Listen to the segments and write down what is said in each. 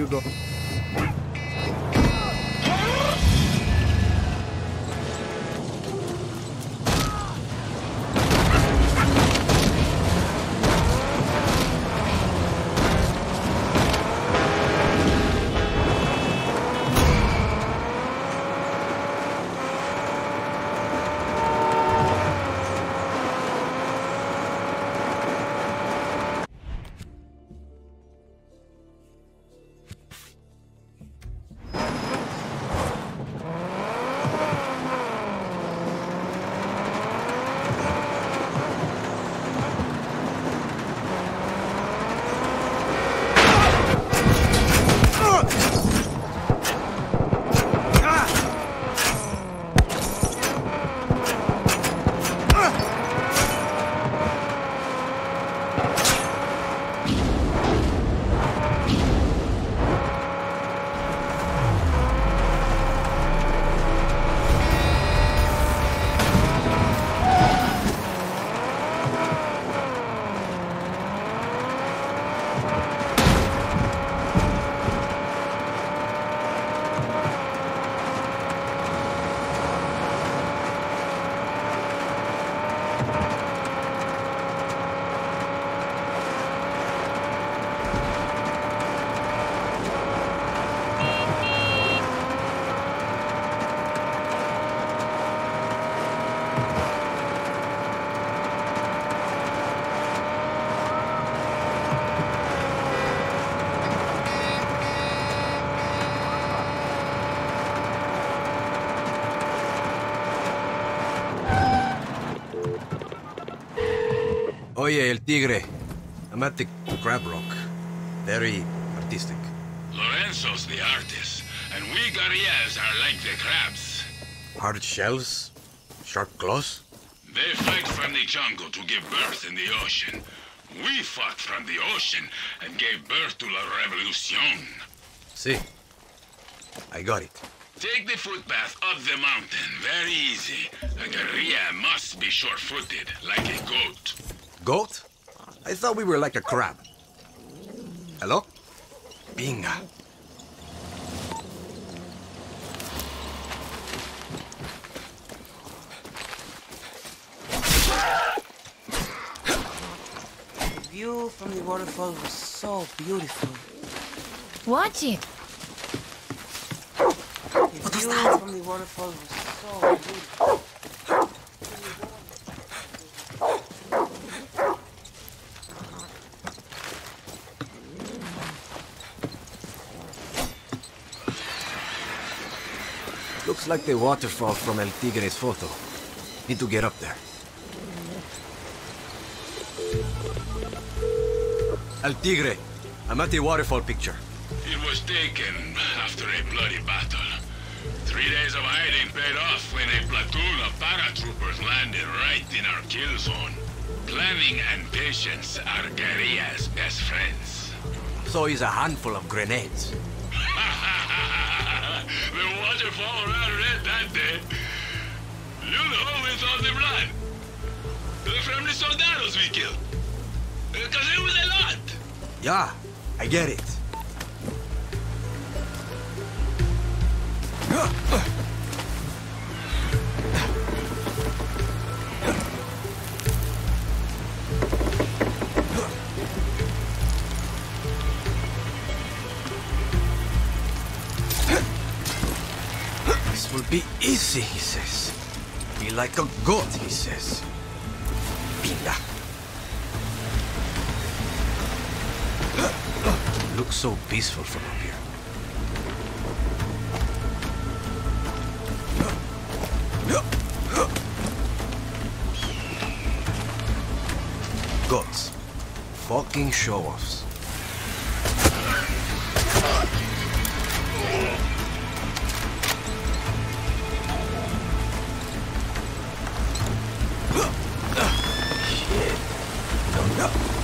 Hugo. Oye, El Tigre. I'm at the Crab Rock. Very artistic. Lorenzo's the artist, and we Guerrillas are like the crabs. Hard shells? Sharp claws? They fight from the jungle to give birth in the ocean. We fought from the ocean and gave birth to La Revolucion. See. I got it. Take the footpath up the mountain, very easy. A guerrilla must be sure-footed, like a goat. Goat? I thought we were like a crab. Hello? Binga. The view from the waterfall was so beautiful. Watch it. The view from the waterfall was so beautiful. Like the waterfall from El Tigre's photo. Need to get up there. El Tigre, I'm at the waterfall picture. It was taken after a bloody battle. Three days of hiding paid off when a platoon of paratroopers landed right in our kill zone. Planning and patience are guerrillas' best friends. So is a handful of grenades. The waterfall ran red that day. You know with all the blood. The soldados we killed. Because it was a lot. Yeah, I get it. Be easy, he says. Be like a goat, he says. Binga. Looks so peaceful from up here. Goats. Fucking show-offs. up.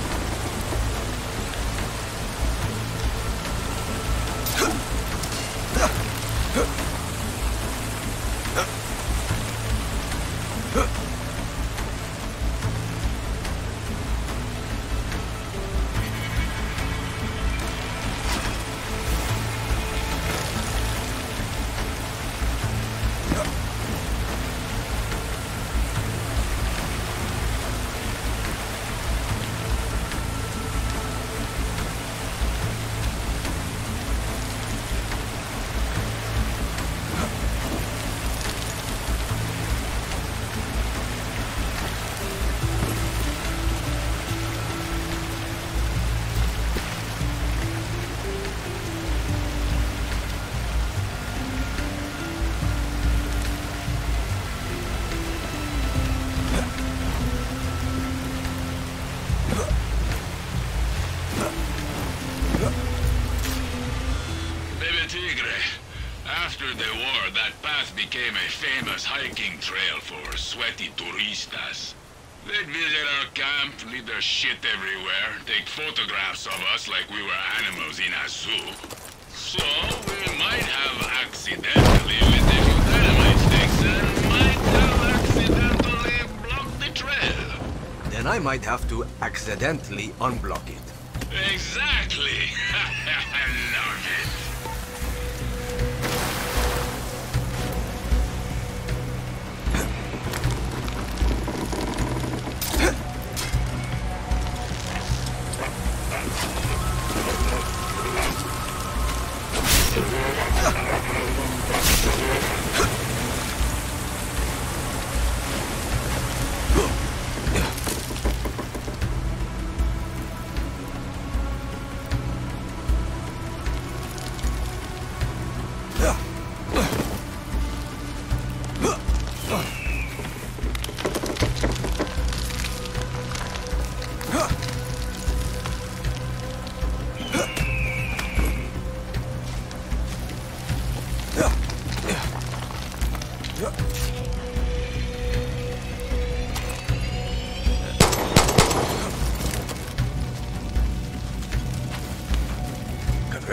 Became a famous hiking trail for sweaty turistas. They'd visit our camp, leave their shit everywhere, take photographs of us like we were animals in a zoo. So, we might have accidentally lit a few dynamite sticks and might have accidentally blocked the trail. Then I might have to accidentally unblock it. Exactly!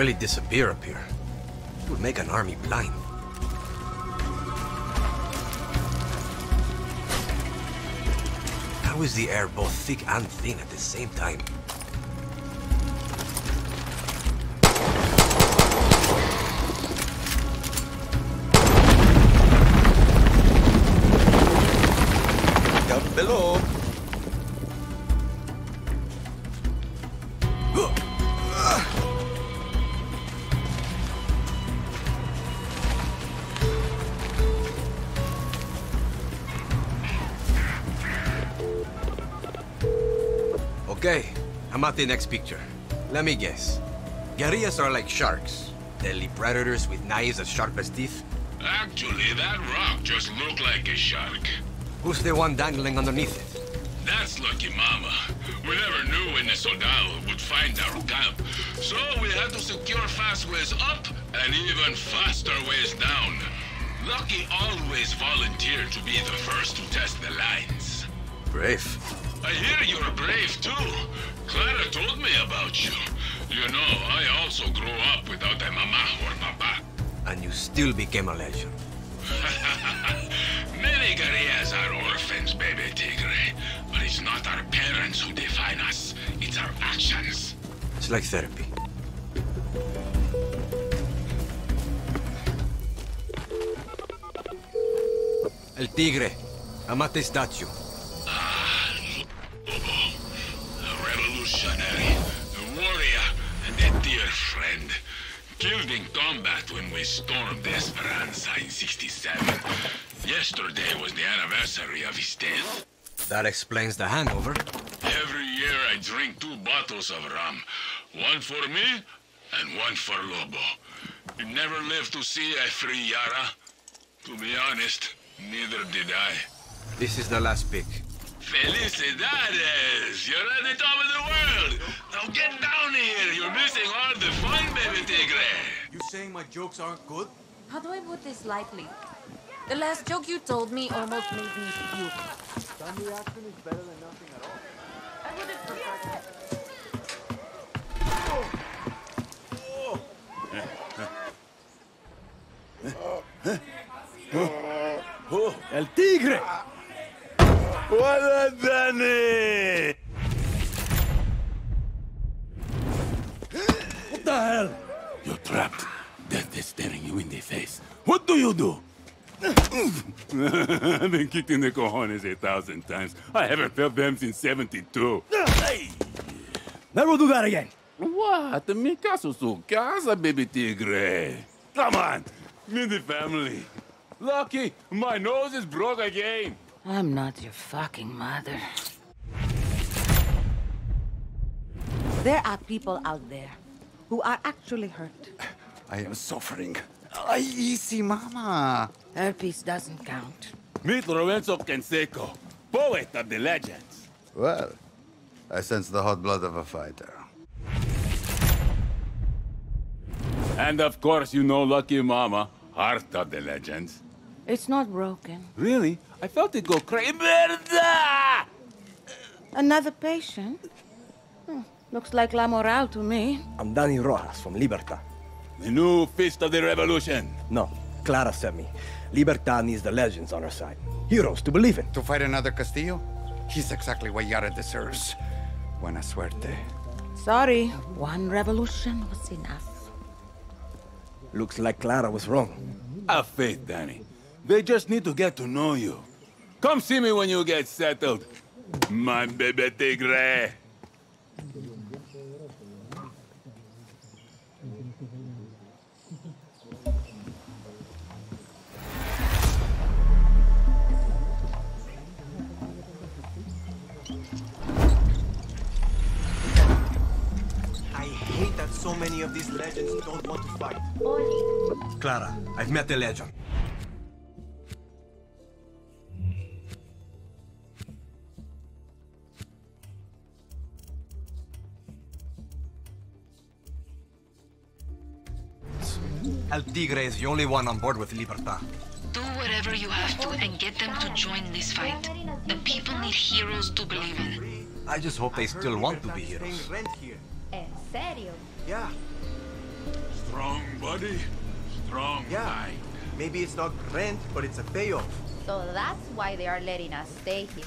really disappear up here. It would make an army blind. How is the air both thick and thin at the same time? Okay, I'm at the next picture. Let me guess. Guerrillas are like sharks. Deadly predators with knives as sharp as teeth. Actually, that rock just looked like a shark. Who's the one dangling underneath it? That's Lucky Mama. We never knew when the Soldado would find our camp, so we had to secure fast ways up and even faster ways down. Lucky always volunteered to be the first to test the lines. Brave. I hear you're brave too. Clara told me about you. You know, I also grew up without a mama or papa. And you still became a legend. Many guerrillas are orphans, baby tigre. But it's not our parents who define us. It's our actions. It's like therapy. El Tigre. I'm statue. Killed in combat when we stormed Esperanza in 67. Yesterday was the anniversary of his death. That explains the hangover. Every year I drink two bottles of rum. One for me and one for Lobo. You never lived to see a free Yara? To be honest, neither did I. This is the last pick. Felicidades! You're at the top of the world! Now get down here! You're missing all the fun, baby tigre! You saying my jokes aren't good? How do I put this lightly? The last joke you told me almost made me puke. Some reaction is better than nothing at all. I would have preferred that. Oh. Oh. Oh. ¡El tigre! ¡What Dani! What the hell? You're trapped. Death is staring you in the face. What do you do? I've been kicked in the cojones a thousand times. I haven't felt them since 72. Never do that again. What? Mi caso su casa, baby tigre. Come on. Meet the family. Lucky, my nose is broke again. I'm not your fucking mother. There are people out there who are actually hurt. I am suffering. Ay, easy, mama. Herpes doesn't count. Meet Lorenzo Canseco, poet of the legends. Well, I sense the hot blood of a fighter. And of course, you know Lucky Mama, heart of the legends. It's not broken. Really? I felt it go crazy. Merda! Another patient? Hmm, Looks like La Moral to me. I'm Dani Rojas from Libertad. The new fist of the revolution. No, Clara sent me. Libertad needs the legends on her side. Heroes to believe in. To fight another Castillo? He's exactly what Yara deserves. Buena suerte. Sorry, one revolution was enough. Looks like Clara was wrong. Have faith, Dani. They just need to get to know you. Come see me when you get settled. My baby tigre. I hate that so many of these legends don't want to fight. Clara, I've met the legend. El Tigre is the only one on board with Libertad. Do whatever you have to and get them to join this fight. The people need heroes to believe in. I just hope they still want to be heroes. ¿En serio? Yeah, Strong body, strong yeah. mind. Maybe it's not rent, but it's a payoff. So that's why they are letting us stay here.